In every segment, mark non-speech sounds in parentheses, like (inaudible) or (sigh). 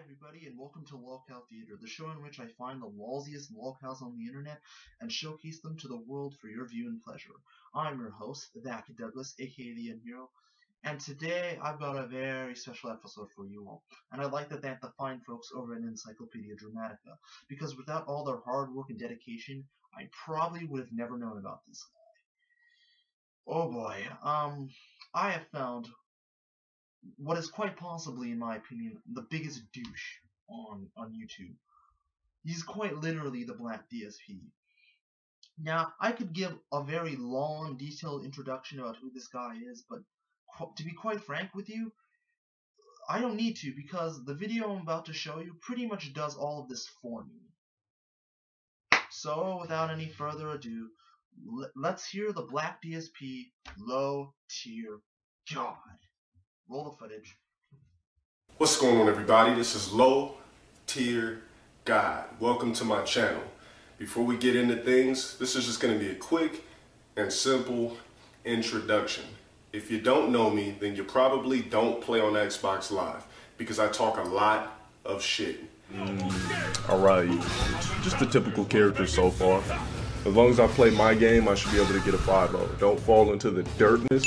everybody, and welcome to Lolcow Theater, the show in which I find the lollsiest lolcows on the internet and showcase them to the world for your view and pleasure. I'm your host, Zach Douglas, aka the Young Hero, and today I've got a very special episode for you all. And I'd like to thank the fine folks over at Encyclopedia Dramatica, because without all their hard work and dedication, I probably would have never known about this guy. Oh boy, um, I have found what is quite possibly, in my opinion, the biggest douche on on YouTube. He's quite literally the Black DSP. Now, I could give a very long, detailed introduction about who this guy is, but to be quite frank with you, I don't need to because the video I'm about to show you pretty much does all of this for me. So, without any further ado, let's hear the Black DSP low tier God. Roll the footage. What's going on everybody? This is Low Tier God. Welcome to my channel. Before we get into things, this is just going to be a quick and simple introduction. If you don't know me, then you probably don't play on Xbox Live because I talk a lot of shit. Mm, Alright, just a typical character so far. As long as I play my game, I should be able to get a 5-0. Don't fall into the dirtness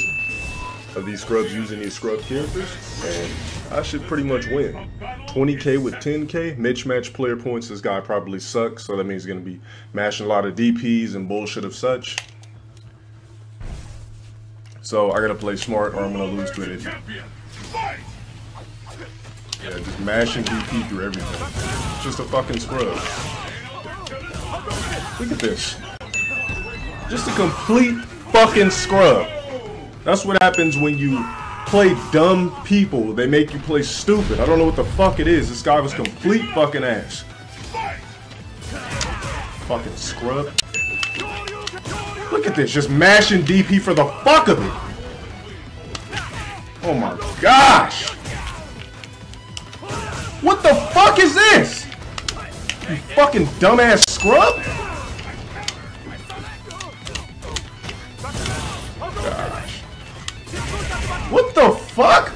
of these scrubs using these scrub characters, and I should pretty much win. 20k with 10k, Mitch mismatch player points, this guy probably sucks, so that means he's going to be mashing a lot of DPs and bullshit of such. So I gotta play smart or I'm gonna lose to it. Yeah, just mashing DP through everything. Just a fucking scrub. Look at this. Just a complete fucking scrub. That's what happens when you play dumb people. They make you play stupid. I don't know what the fuck it is. This guy was complete fucking ass. Fucking scrub. Look at this, just mashing DP for the fuck of it. Oh my gosh. What the fuck is this? You fucking dumbass scrub? Fuck?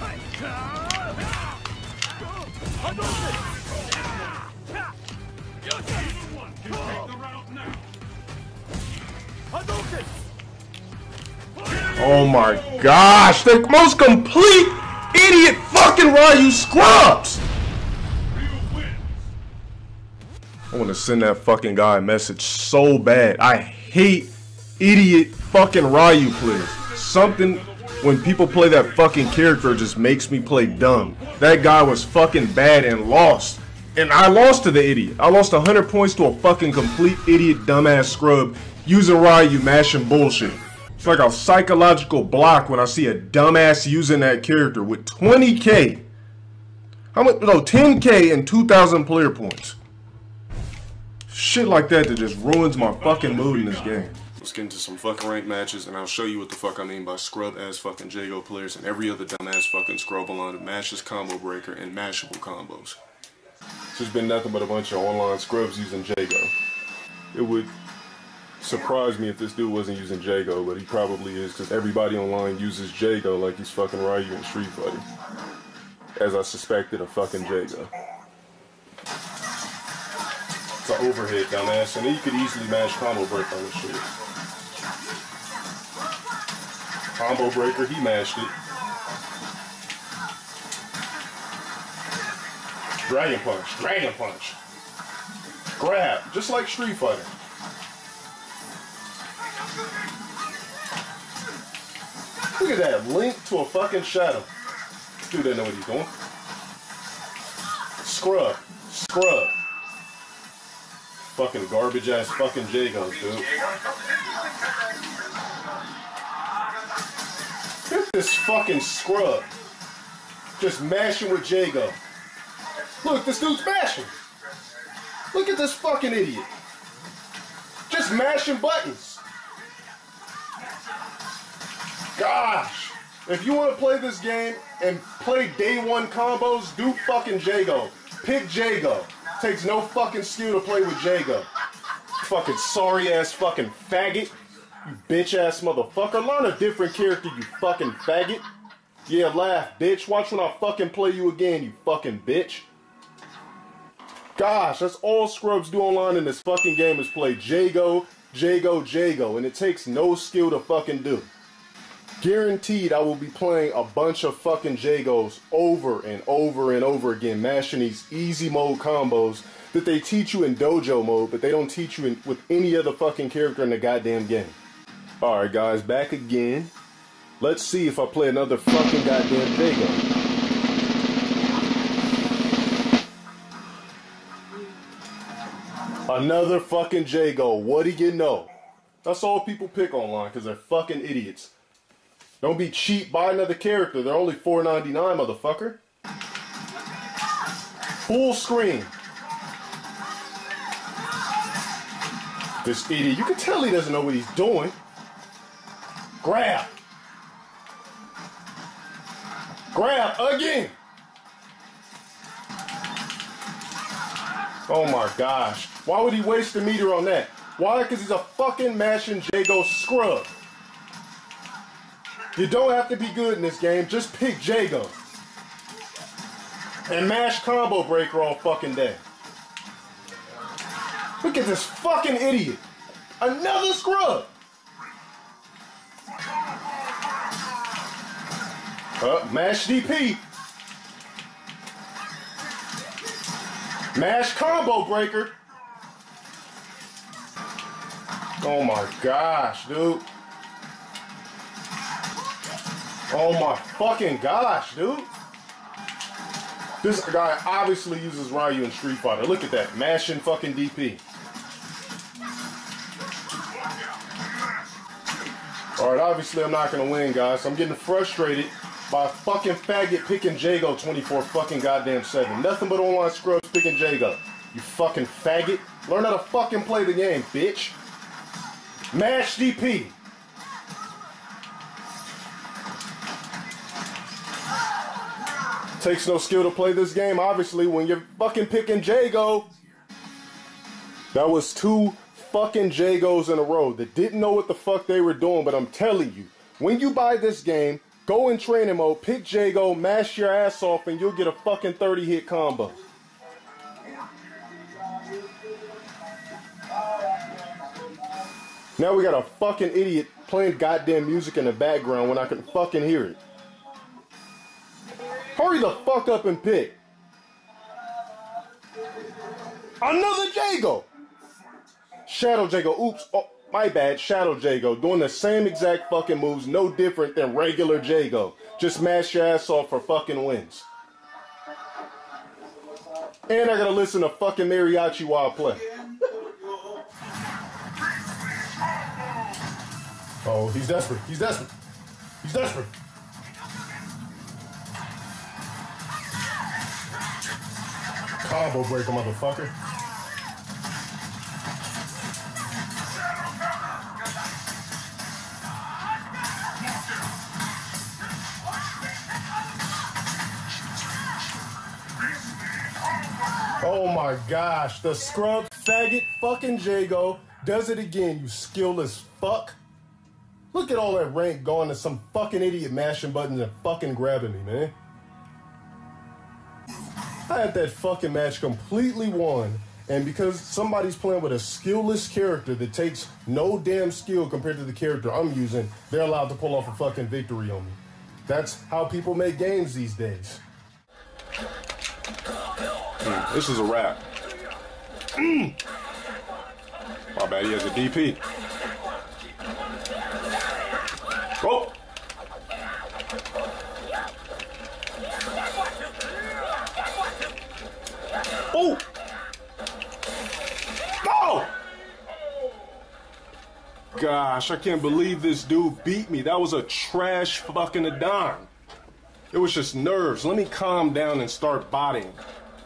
Oh my gosh, the most complete idiot fucking Ryu scrubs! I want to send that fucking guy a message so bad. I hate idiot fucking Ryu players. Something when people play that fucking character just makes me play dumb. That guy was fucking bad and lost. And I lost to the idiot. I lost 100 points to a fucking complete idiot dumbass scrub using Ryu mashing bullshit. It's like a psychological block when I see a dumbass using that character with 20k. How much? No, 10k and 2,000 player points. Shit like that that just ruins my fucking mood in this game. Let's get into some fucking ranked matches, and I'll show you what the fuck I mean by scrub-ass fucking Jago players and every other dumbass fucking scrub of mashes, combo breaker, and mashable combos. It's just been nothing but a bunch of online scrubs using Jago. It would surprise me if this dude wasn't using Jago, but he probably is, because everybody online uses Jago like he's fucking Ryu in Street Fighter. As I suspected a fucking Jago. It's an overhead, dumbass, and you could easily mash combo break on this shit. Combo breaker, he mashed it. Dragon punch, dragon punch. Grab, just like Street Fighter. Look at that, link to a fucking shadow. Dude didn't know what he's doing. Scrub, scrub. Fucking garbage ass fucking Jagos, dude. This fucking scrub. Just mashing with Jago. Look, this dude's mashing. Look at this fucking idiot. Just mashing buttons. Gosh. If you want to play this game and play day one combos, do fucking Jago. Pick Jago. Takes no fucking skill to play with Jago. Fucking sorry ass fucking faggot. You bitch ass motherfucker. Learn a different character, you fucking faggot. Yeah, laugh, bitch. Watch when I fucking play you again, you fucking bitch. gosh, that's all scrubs do online in this fucking game is play Jago, Jago, Jago, and it takes no skill to fucking do. Guaranteed I will be playing a bunch of fucking Jagos over and over and over again, mashing these easy mode combos that they teach you in dojo mode, but they don't teach you in, with any other fucking character in the goddamn game. Alright guys, back again. Let's see if I play another fucking goddamn Jago. Another fucking Jago. What do you know? That's all people pick online because they're fucking idiots. Don't be cheap. Buy another character. They're only $4.99, motherfucker. Full screen. This idiot. You can tell he doesn't know what he's doing. Grab. Grab again. Oh my gosh. Why would he waste the meter on that? Why? Because he's a fucking mashing Jago scrub. You don't have to be good in this game. Just pick Jago. And mash combo breaker all fucking day. Look at this fucking idiot. Another scrub. Uh, mash DP. Mash combo breaker. Oh my gosh, dude. Oh my fucking gosh, dude. This guy obviously uses Ryu in Street Fighter. Look at that. Mashing fucking DP. Alright, obviously I'm not gonna win, guys. I'm getting frustrated by a fucking faggot picking Jago 24 fucking goddamn 7. Nothing but online scrubs picking Jago. You fucking faggot. Learn how to fucking play the game, bitch. Mash DP. Takes no skill to play this game, obviously, when you're fucking picking Jago. That was two fucking Jagos in a row that didn't know what the fuck they were doing, but I'm telling you, when you buy this game, go in training mode, pick Jago, mash your ass off, and you'll get a fucking 30 hit combo. Now we got a fucking idiot playing goddamn music in the background when I can fucking hear it. Hurry the fuck up and pick. Another Jago. Shadow Jago. Oops. Oh, my bad. Shadow Jago. Doing the same exact fucking moves. No different than regular Jago. Just mash your ass off for fucking wins. And I gotta listen to fucking mariachi while I play. Oh, he's desperate. He's desperate. He's desperate. Combo breaker, motherfucker. Oh my gosh, the scrub faggot fucking Jago does it again, you skillless fuck. Look at all that rank going to some fucking idiot mashing buttons and fucking grabbing me, man. I had that fucking match completely won, and because somebody's playing with a skillless character that takes no damn skill compared to the character I'm using, they're allowed to pull off a fucking victory on me. That's how people make games these days. Mm, this is a wrap. Mm. My bad, he has a DP. Oh! Oh! No! Gosh, I can't believe this dude beat me. That was a trash fucking Adon. It was just nerves. Let me calm down and start botting.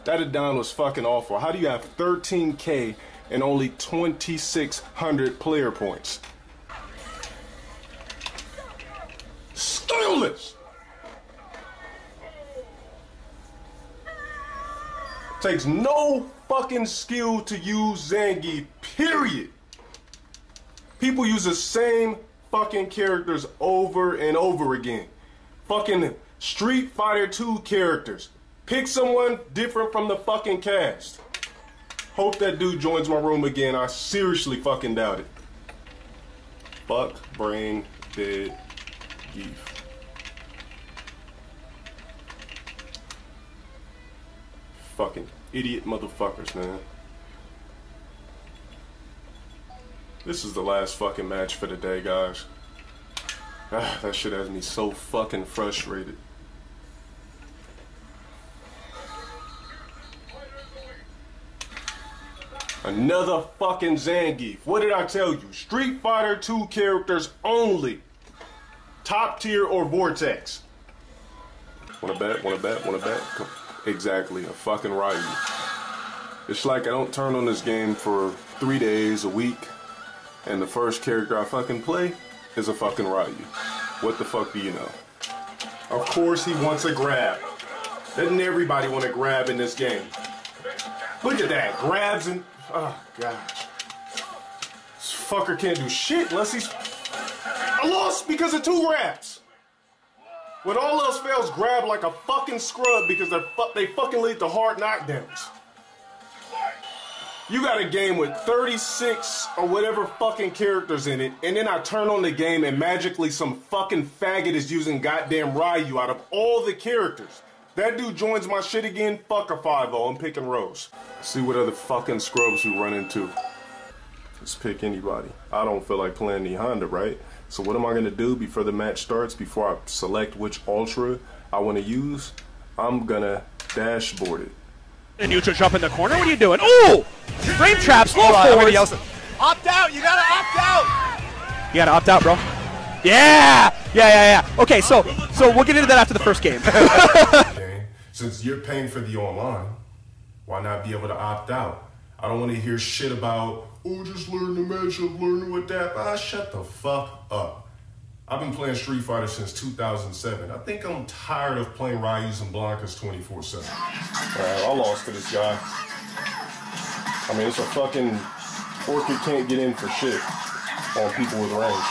That Adon was fucking awful. How do you have 13k and only 2,600 player points? Skillless! Takes no fucking skill to use Zangief, period. People use the same fucking characters over and over again. Fucking Street Fighter 2 characters. Pick someone different from the fucking cast. Hope that dude joins my room again. I seriously fucking doubt it. Fuck, brain, dead, Gief. Fucking idiot motherfuckers, man. This is the last fucking match for the day, guys. Ah, (sighs) that shit has me so fucking frustrated. Another fucking Zangief. What did I tell you? Street Fighter 2 characters only. Top tier or Vortex. Wanna bet? Wanna bet? Wanna bet? Exactly, a fucking Ryu. It's like I don't turn on this game for three days, a week, and the first character I fucking play is a fucking Ryu. What the fuck do you know? Of course he wants a grab. Doesn't everybody want to grab in this game? Look at that, grabs and Oh, gosh. This fucker can't do shit unless he's. I lost because of two grabs. When all else fails, grab like a fucking scrub because they're fu- they fucking lead to hard knockdowns. You got a game with 36 or whatever fucking characters in it, and then I turn on the game and magically some fucking faggot is using goddamn Ryu out of all the characters. That dude joins my shit again, fuck a 5 I'm picking Rose. See what other fucking scrubs we run into. Just pick anybody. I don't feel like playing the Honda, right? So what am I gonna do before the match starts, before I select which Ultra I wanna use? I'm gonna dashboard it. And neutral jump in the corner, what are you doing? Ooh! Frame trap, slow forward. Opt out, you gotta opt out! You gotta opt out, bro. Yeah! Yeah, yeah, yeah. Okay, so so we'll get into that after the first game. (laughs) Since you're paying for the online, why not be able to opt out? I don't want to hear shit about, oh, just learn the matchup, learn what that. Ah, shut the fuck up. I've been playing Street Fighter since 2007. I think I'm tired of playing Ryu's and Blankas 24 7. I lost to this guy. I mean, it's a fucking orchid can't get in for shit on people with range.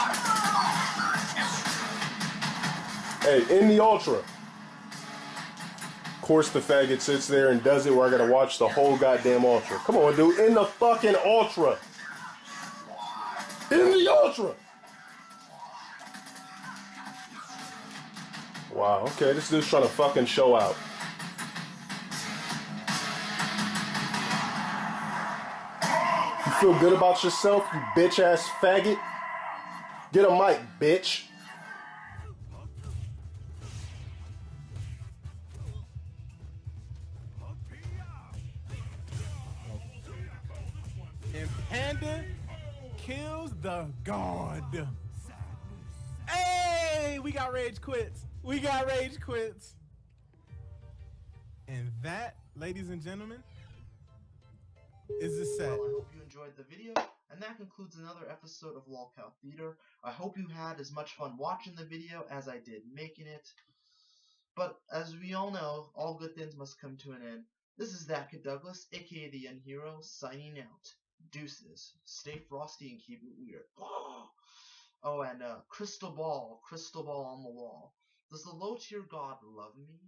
Hey, in the Ultra. Course, the faggot sits there and does it where I gotta watch the whole goddamn Ultra. Come on, dude. In the fucking Ultra. In the Ultra. Wow, okay, this dude's trying to fucking show out. You feel good about yourself, you bitch ass faggot? Get a mic, bitch. We got rage quits. We got rage quits. And that, ladies and gentlemen, is the set. Well, I hope you enjoyed the video, and that concludes another episode of Lolcow Theater. I hope you had as much fun watching the video as I did making it. But as we all know, all good things must come to an end. This is That Kid Douglas, aka the Young Hero, signing out. Deuces. Stay frosty and keep it weird. Oh, and uh, crystal ball, crystal ball on the wall. Does the low tier god love me?